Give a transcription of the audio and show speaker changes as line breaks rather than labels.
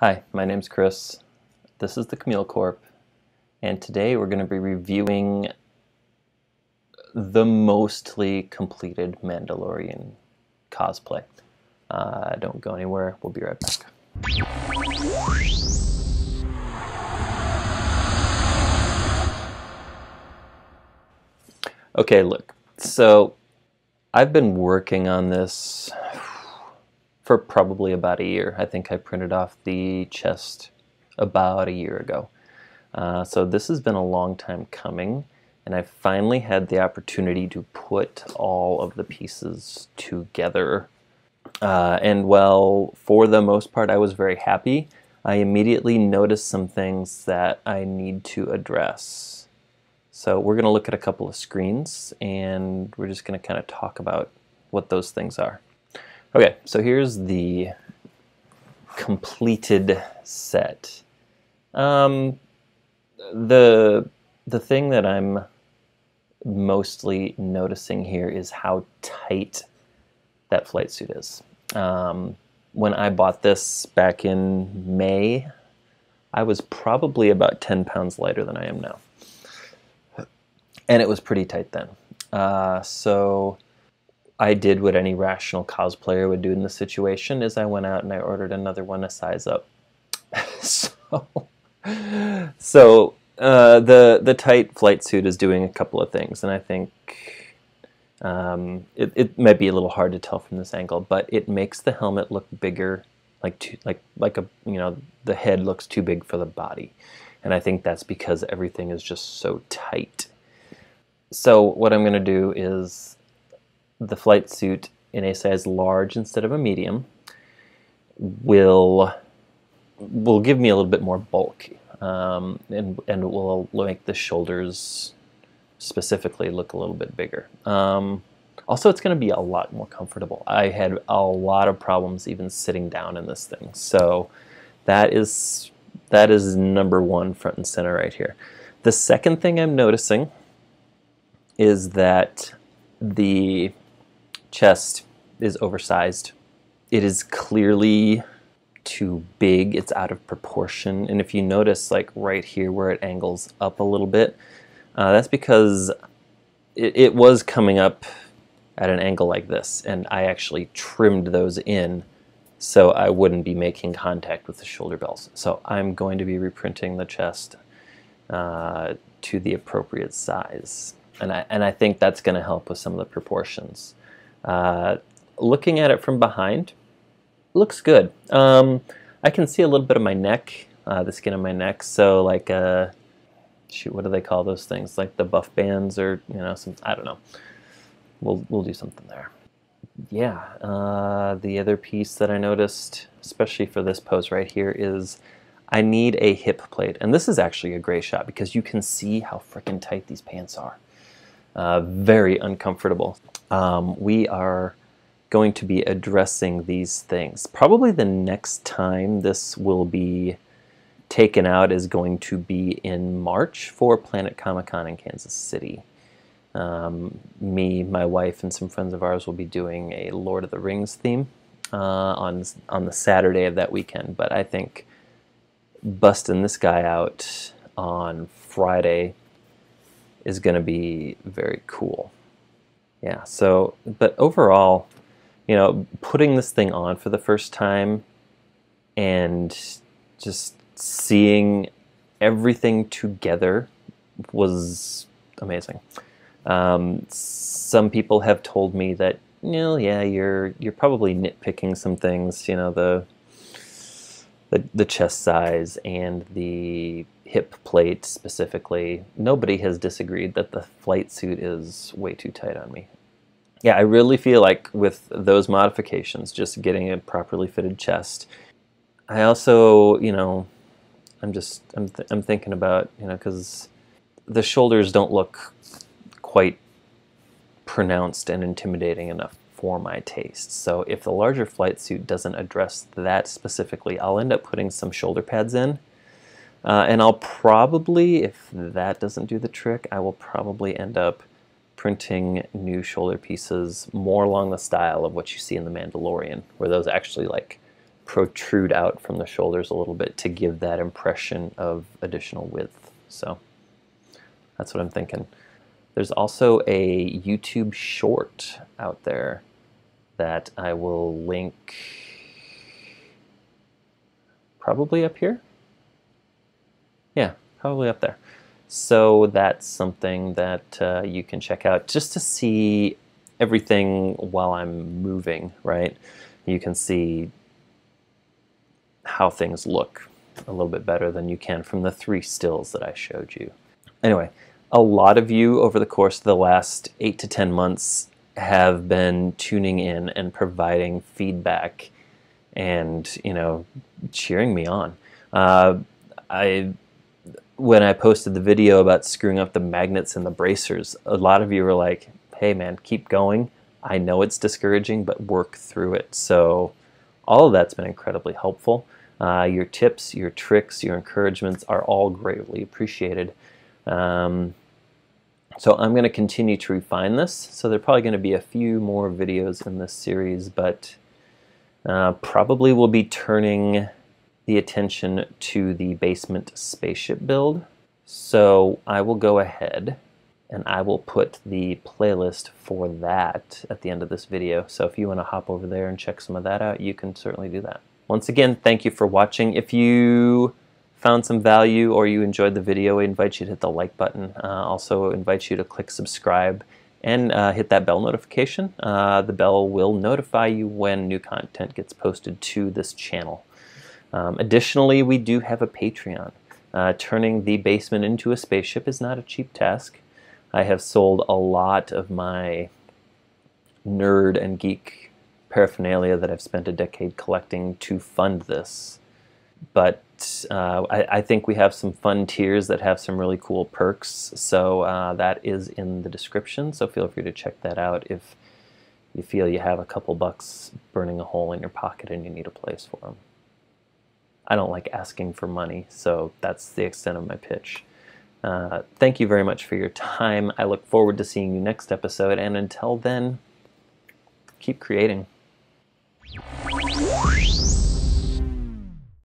Hi, my name's Chris. This is the Chamael Corp, and today we're going to be reviewing the mostly completed Mandalorian cosplay. Uh, don't go anywhere, we'll be right back. Okay, look, so I've been working on this for probably about a year. I think I printed off the chest about a year ago. Uh, so this has been a long time coming, and I finally had the opportunity to put all of the pieces together. Uh, and well, for the most part, I was very happy. I immediately noticed some things that I need to address. So we're going to look at a couple of screens, and we're just going to kind of talk about what those things are. Okay, so here's the completed set. Um, the the thing that I'm mostly noticing here is how tight that flight suit is. Um, when I bought this back in May, I was probably about 10 pounds lighter than I am now. And it was pretty tight then. Uh, so I did what any rational cosplayer would do in this situation is I went out and I ordered another one a size up. so so uh, the the tight flight suit is doing a couple of things, and I think um, it, it might be a little hard to tell from this angle, but it makes the helmet look bigger, like too, like like a you know the head looks too big for the body, and I think that's because everything is just so tight. So what I'm going to do is the flight suit in a size large instead of a medium will will give me a little bit more bulk um, and, and will make the shoulders specifically look a little bit bigger. Um, also, it's going to be a lot more comfortable. I had a lot of problems even sitting down in this thing, so that is that is number one front and center right here. The second thing I'm noticing is that the chest is oversized. It is clearly too big. It's out of proportion. And if you notice, like right here where it angles up a little bit, uh, that's because it, it was coming up at an angle like this. And I actually trimmed those in so I wouldn't be making contact with the shoulder bells. So I'm going to be reprinting the chest uh, to the appropriate size. And I, and I think that's going to help with some of the proportions. Uh, looking at it from behind, looks good. Um, I can see a little bit of my neck, uh, the skin of my neck. So like, uh, shoot, what do they call those things? Like the buff bands, or you know, some I don't know. We'll we'll do something there. Yeah. Uh, the other piece that I noticed, especially for this pose right here, is I need a hip plate, and this is actually a great shot because you can see how freaking tight these pants are. Uh, very uncomfortable. Um, we are going to be addressing these things. Probably the next time this will be taken out is going to be in March for Planet Comic Con in Kansas City. Um, me, my wife, and some friends of ours will be doing a Lord of the Rings theme uh, on on the Saturday of that weekend. But I think busting this guy out on Friday is going to be very cool. Yeah. So, but overall, you know, putting this thing on for the first time and just seeing everything together was amazing. Um, some people have told me that, you know, yeah, you're you're probably nitpicking some things, you know, the the, the chest size and the hip plate specifically. Nobody has disagreed that the flight suit is way too tight on me yeah, I really feel like with those modifications, just getting a properly fitted chest. I also, you know, I'm just I'm th- I'm thinking about you know because the shoulders don't look quite pronounced and intimidating enough for my taste. So if the larger flight suit doesn't address that specifically, I'll end up putting some shoulder pads in. Uh, and I'll probably, if that doesn't do the trick, I will probably end up printing new shoulder pieces more along the style of what you see in The Mandalorian, where those actually like protrude out from the shoulders a little bit to give that impression of additional width. So that's what I'm thinking. There's also a YouTube short out there that I will link probably up here. Yeah, probably up there. So that's something that uh, you can check out just to see everything while I'm moving, right? You can see how things look a little bit better than you can from the three stills that I showed you. Anyway, a lot of you over the course of the last eight to 10 months have been tuning in and providing feedback and, you know, cheering me on. Uh, I when I posted the video about screwing up the magnets and the bracers, a lot of you were like, hey man, keep going. I know it's discouraging, but work through it. So all of that's been incredibly helpful. Uh, your tips, your tricks, your encouragements are all greatly appreciated. Um, so I'm going to continue to refine this. So there are probably going to be a few more videos in this series, but uh, probably will be turning the attention to the basement spaceship build. So I will go ahead and I will put the playlist for that at the end of this video. So if you want to hop over there and check some of that out, you can certainly do that. Once again, thank you for watching. If you found some value or you enjoyed the video, I invite you to hit the like button. Uh, also invite you to click subscribe and uh, hit that bell notification. Uh, the bell will notify you when new content gets posted to this channel. Um, additionally, we do have a Patreon. Uh, turning the basement into a spaceship is not a cheap task. I have sold a lot of my nerd and geek paraphernalia that I've spent a decade collecting to fund this. But uh, I, I, think we have some fun tiers that have some really cool perks. So uh, that is in the description. So feel free to check that out if you feel you have a couple bucks burning a hole in your pocket and you need a place for them. I don't like asking for money, so that's the extent of my pitch. Uh, thank you very much for your time. I look forward to seeing you next episode, and until then, keep creating